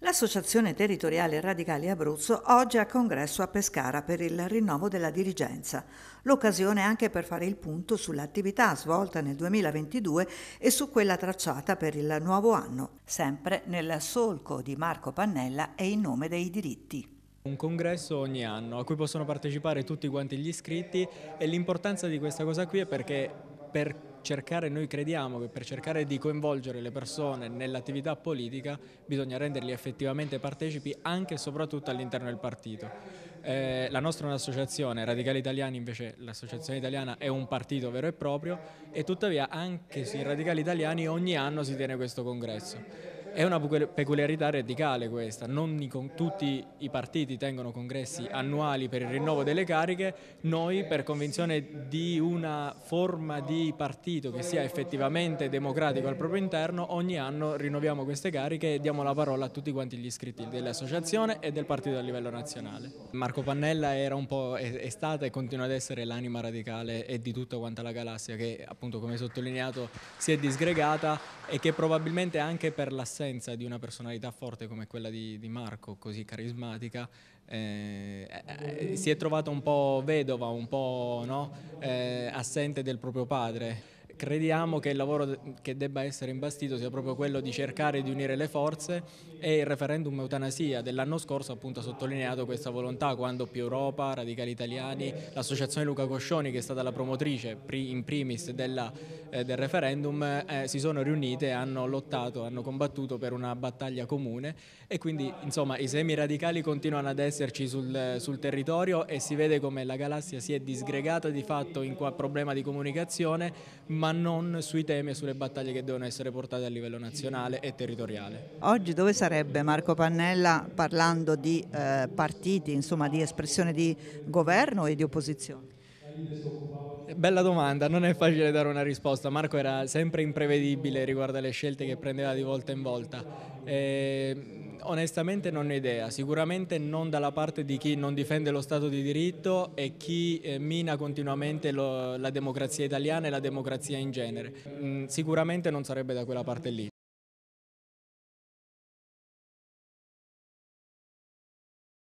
L'Associazione Territoriale Radicali Abruzzo oggi al congresso a Pescara per il rinnovo della dirigenza. L'occasione anche per fare il punto sull'attività svolta nel 2022 e su quella tracciata per il nuovo anno, sempre nel solco di Marco Pannella e in nome dei diritti. Un congresso ogni anno a cui possono partecipare tutti quanti gli iscritti e l'importanza di questa cosa qui è perché per cercare, noi crediamo che per cercare di coinvolgere le persone nell'attività politica bisogna renderli effettivamente partecipi anche e soprattutto all'interno del partito. Eh, la nostra è un'associazione, Radicali Italiani invece l'associazione italiana è un partito vero e proprio e tuttavia anche sui Radicali Italiani ogni anno si tiene questo congresso. È una peculiarità radicale questa, non i, tutti i partiti tengono congressi annuali per il rinnovo delle cariche, noi per convinzione di una forma di partito che sia effettivamente democratico al proprio interno, ogni anno rinnoviamo queste cariche e diamo la parola a tutti quanti gli iscritti dell'associazione e del partito a livello nazionale. Marco Pannella era un po', è, è stata e continua ad essere l'anima radicale e di tutta quanta la galassia che appunto come sottolineato si è disgregata e che probabilmente anche per l'assenza di una personalità forte come quella di, di Marco, così carismatica, eh, eh, si è trovata un po' vedova, un po' no? eh, assente del proprio padre crediamo che il lavoro che debba essere imbastito sia proprio quello di cercare di unire le forze e il referendum eutanasia dell'anno scorso appunto ha sottolineato questa volontà quando più Europa, Radicali Italiani, l'associazione Luca Coscioni che è stata la promotrice in primis della, eh, del referendum eh, si sono riunite hanno lottato, hanno combattuto per una battaglia comune e quindi insomma i semi radicali continuano ad esserci sul, sul territorio e si vede come la galassia si è disgregata di fatto in qua problema di comunicazione ma ma non sui temi e sulle battaglie che devono essere portate a livello nazionale e territoriale. Oggi dove sarebbe Marco Pannella parlando di eh, partiti, insomma di espressione di governo e di opposizione? Bella domanda, non è facile dare una risposta. Marco era sempre imprevedibile riguardo alle scelte che prendeva di volta in volta. E, onestamente non ho idea, sicuramente non dalla parte di chi non difende lo Stato di diritto e chi eh, mina continuamente lo, la democrazia italiana e la democrazia in genere. Mm, sicuramente non sarebbe da quella parte lì.